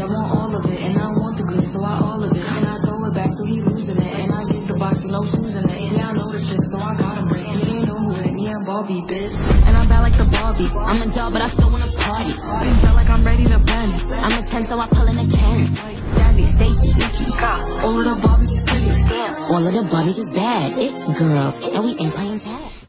I want all of it. And I want the good, so I all of it. And I throw it back, so he losing it. And I get the box with no shoes in it. Yeah, I know the trick, so I got him break. He ain't know who hit me, and Barbie, bitch. And I'm bad like the Barbie. I'm a doll, but I still wanna party. Been feel like I'm ready to bend. I'm a 10, so I pull in a can. Jazzy, Stacy, Nikki. All of the Barbies is pretty. All of the Barbies is bad. It girls, and we ain't playing tag.